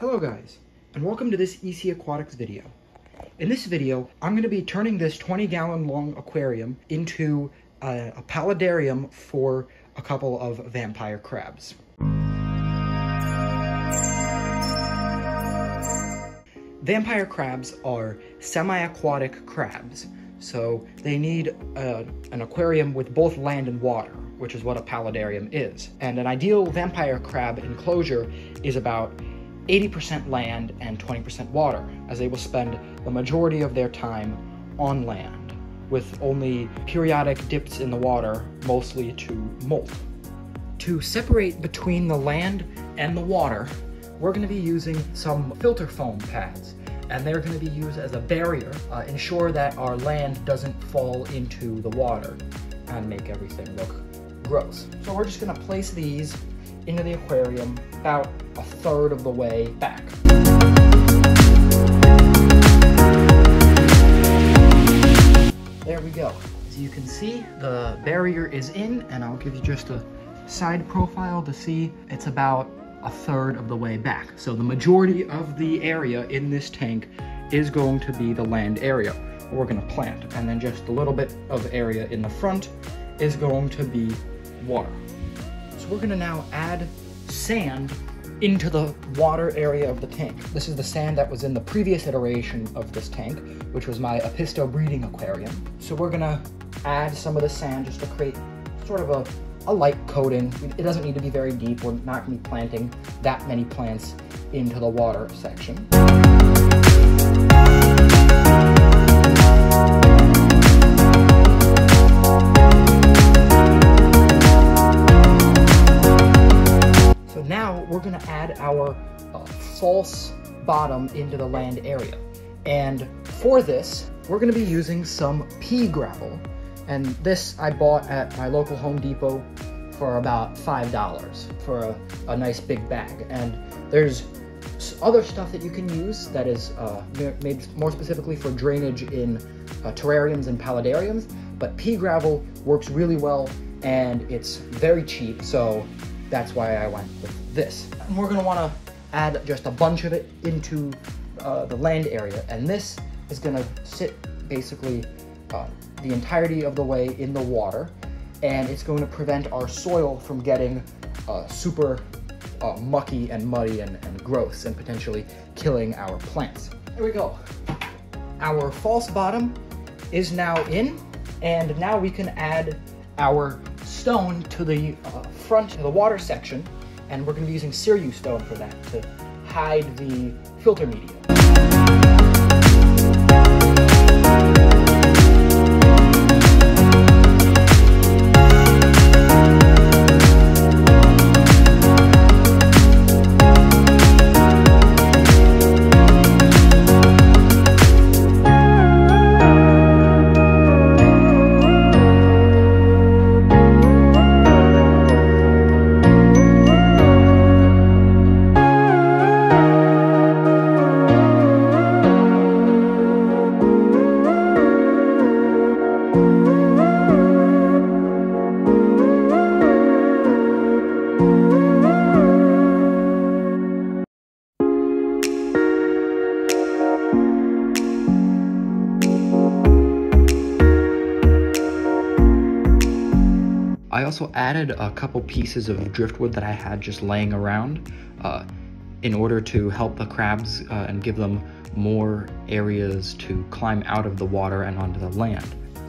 Hello guys, and welcome to this EC Aquatics video. In this video, I'm going to be turning this 20 gallon long aquarium into a, a paludarium for a couple of vampire crabs. Vampire crabs are semi-aquatic crabs, so they need uh, an aquarium with both land and water, which is what a paludarium is. And an ideal vampire crab enclosure is about 80% land and 20% water, as they will spend the majority of their time on land, with only periodic dips in the water, mostly to molt. To separate between the land and the water, we're going to be using some filter foam pads and they're going to be used as a barrier, uh, ensure that our land doesn't fall into the water and make everything look gross. So we're just going to place these into the aquarium about a third of the way back. There we go. As you can see, the barrier is in, and I'll give you just a side profile to see it's about a third of the way back. So the majority of the area in this tank is going to be the land area we're gonna plant. And then just a little bit of area in the front is going to be water. We're gonna now add sand into the water area of the tank. This is the sand that was in the previous iteration of this tank, which was my Apisto breeding aquarium. So we're gonna add some of the sand just to create sort of a a light coating. It doesn't need to be very deep. We're not to be planting that many plants into the water section. Add our uh, false bottom into the land area. And for this, we're going to be using some pea gravel and this I bought at my local Home Depot for about $5 for a, a nice big bag. And there's other stuff that you can use that is uh, made more specifically for drainage in uh, terrariums and paludariums, but pea gravel works really well and it's very cheap, so that's why I went with this. And we're gonna wanna add just a bunch of it into uh, the land area, and this is gonna sit basically uh, the entirety of the way in the water, and it's going to prevent our soil from getting uh, super uh, mucky and muddy and, and gross and potentially killing our plants. There we go. Our false bottom is now in, and now we can add our stone to the uh, front of the water section, and we're going to be using Seiryu stone for that to hide the filter media. Also added a couple pieces of driftwood that I had just laying around uh, in order to help the crabs uh, and give them more areas to climb out of the water and onto the land.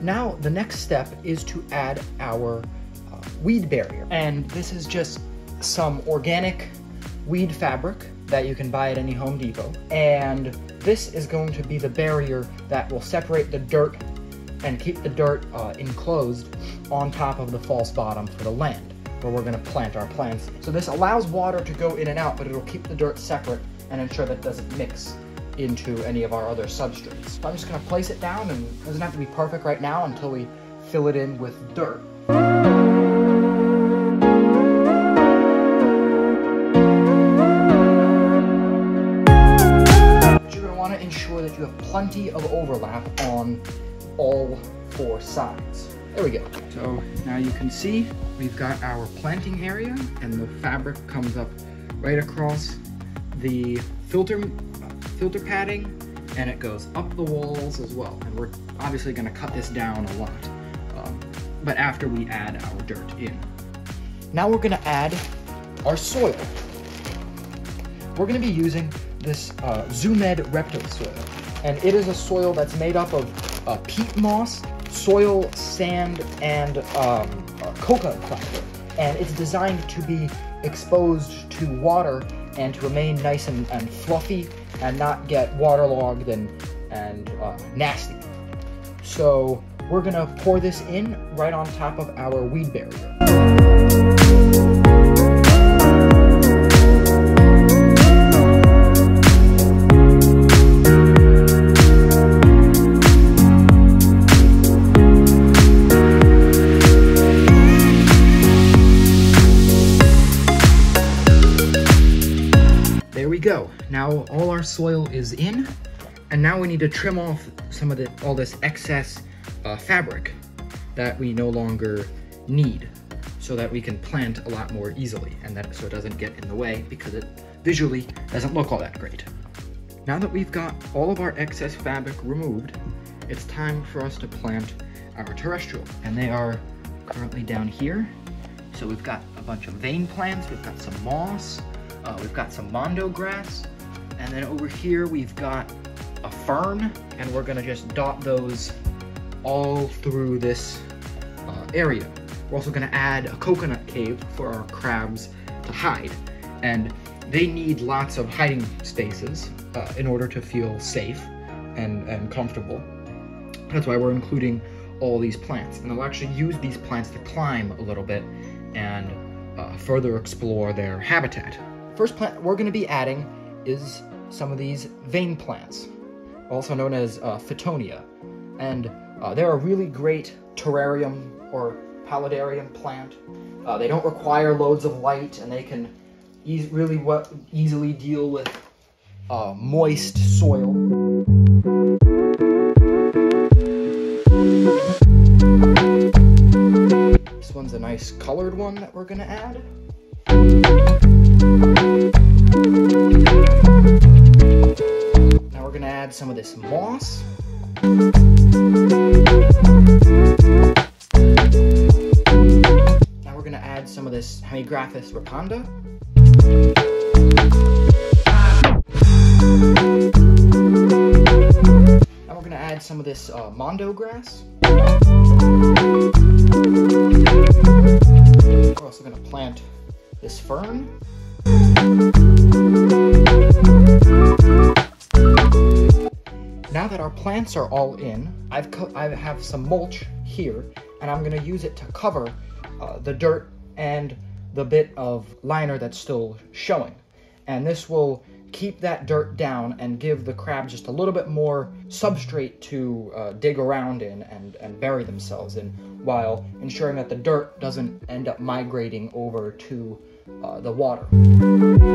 Now, the next step is to add our uh, weed barrier. And this is just some organic weed fabric that you can buy at any Home Depot. And this is going to be the barrier that will separate the dirt and keep the dirt uh, enclosed on top of the false bottom for the land where we're going to plant our plants. So this allows water to go in and out, but it'll keep the dirt separate and ensure that it doesn't mix into any of our other substrates. So I'm just going to place it down and it doesn't have to be perfect right now until we fill it in with dirt. You're want to ensure that you have plenty of overlap on all four sides. There we go. So now you can see we've got our planting area and the fabric comes up right across the filter filter padding and it goes up the walls as well. And we're obviously gonna cut this down a lot, um, but after we add our dirt in. Now we're gonna add our soil. We're gonna be using this uh, Zoomed Repto soil. And it is a soil that's made up of uh, peat moss, soil, sand, and um, coca plaster. And it's designed to be exposed to water and to remain nice and, and fluffy and not get waterlogged and, and uh, nasty. So we're gonna pour this in right on top of our weed barrier. We go. Now all our soil is in, and now we need to trim off some of the all this excess uh, fabric that we no longer need, so that we can plant a lot more easily, and that so it doesn't get in the way because it visually doesn't look all that great. Now that we've got all of our excess fabric removed, it's time for us to plant our terrestrial, and they are currently down here. So we've got a bunch of vein plants, we've got some moss, uh, we've got some mondo grass, and then over here we've got a fern, and we're gonna just dot those all through this uh, area. We're also gonna add a coconut cave for our crabs to hide, and they need lots of hiding spaces uh, in order to feel safe and, and comfortable. That's why we're including all these plants, and they'll actually use these plants to climb a little bit and uh, further explore their habitat. First plant we're going to be adding is some of these vein plants, also known as uh, Fittonia. And uh, they're a really great terrarium or paludarium plant. Uh, they don't require loads of light and they can e really easily deal with uh, moist soil. This one's a nice colored one that we're going to add. Now we're gonna add some of this moss. Now we're gonna add some of this Hemigraphis repanda. Now we're gonna add some of this uh, mondo grass. We're also gonna plant this fern. Now that our plants are all in, I've I have some mulch here, and I'm gonna use it to cover uh, the dirt and the bit of liner that's still showing. And this will keep that dirt down and give the crab just a little bit more substrate to uh, dig around in and, and bury themselves in, while ensuring that the dirt doesn't end up migrating over to uh, the water. Now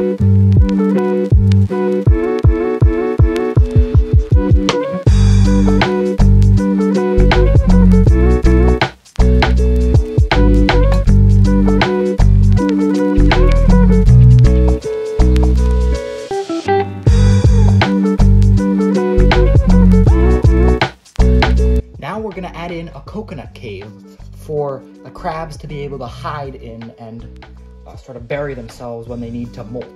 we're gonna add in a coconut cave for the crabs to be able to hide in and uh, sort of bury themselves when they need to molt.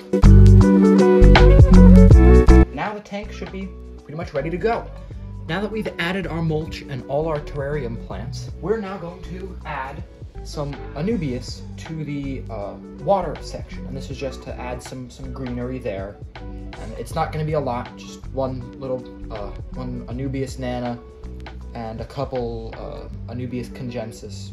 Now the tank should be pretty much ready to go. Now that we've added our mulch and all our terrarium plants, we're now going to add some Anubias to the uh, water section. And this is just to add some, some greenery there. And it's not gonna be a lot, just one little, uh, one Anubias nana and a couple uh, Anubias congensis.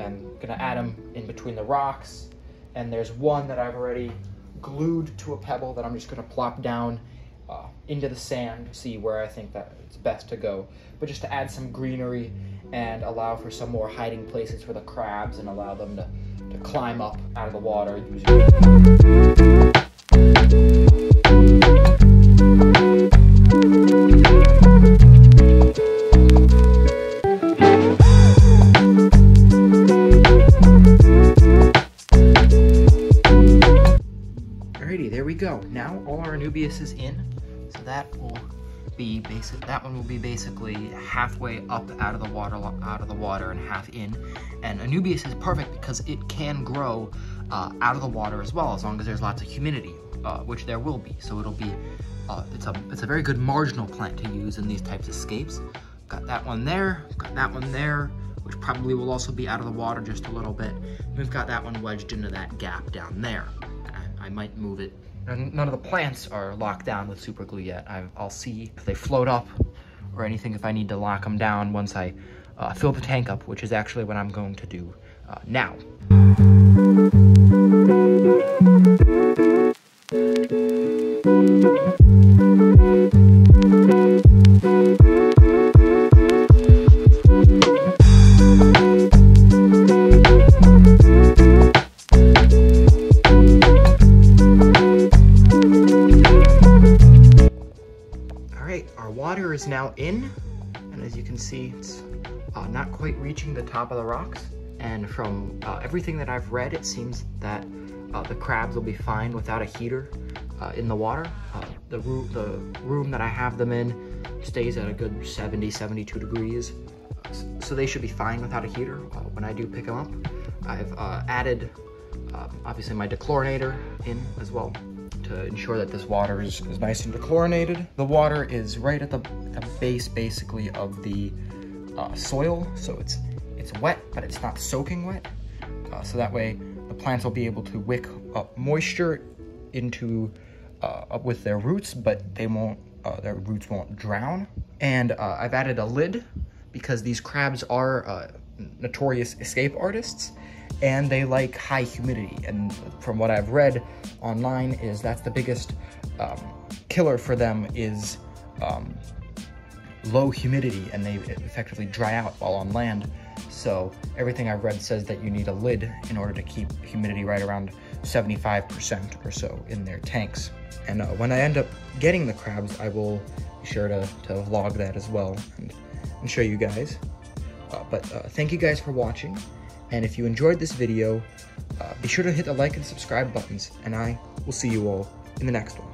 I'm gonna add them in between the rocks. And there's one that I've already glued to a pebble that I'm just gonna plop down uh, into the sand, to see where I think that it's best to go. But just to add some greenery and allow for some more hiding places for the crabs and allow them to, to climb up out of the water there we go. Now all our Anubias is in, so that will be basic. That one will be basically halfway up out of the water, out of the water, and half in. And Anubias is perfect because it can grow uh, out of the water as well, as long as there's lots of humidity, uh, which there will be. So it'll be, uh, it's a it's a very good marginal plant to use in these types of scapes. Got that one there, got that one there, which probably will also be out of the water just a little bit. We've got that one wedged into that gap down there. I, I might move it none of the plants are locked down with super glue yet. I, will see if they float up or anything if I need to lock them down once I uh, fill the tank up, which is actually what I'm going to do uh, now. Not quite reaching the top of the rocks. And from uh, everything that I've read, it seems that uh, the crabs will be fine without a heater uh, in the water. Uh, the, the room that I have them in stays at a good 70, 72 degrees. So they should be fine without a heater uh, when I do pick them up. I've added, um, obviously, my dechlorinator in as well to ensure that this water is, is nice and dechlorinated. The water is right at the, the base, basically, of the uh, soil, so it's it's wet, but it's not soaking wet. Uh, so that way, the plants will be able to wick up moisture into uh, with their roots, but they won't. Uh, their roots won't drown. And uh, I've added a lid because these crabs are notorious escape artists and they like high humidity. And from what I've read online is that's the biggest um, killer for them is um, low humidity and they effectively dry out while on land. So everything I've read says that you need a lid in order to keep humidity right around 75% or so in their tanks. And uh, when I end up getting the crabs, I will be sure to, to vlog that as well and, and show you guys. Uh, but uh, thank you guys for watching. And if you enjoyed this video, uh, be sure to hit the like and subscribe buttons, and I will see you all in the next one.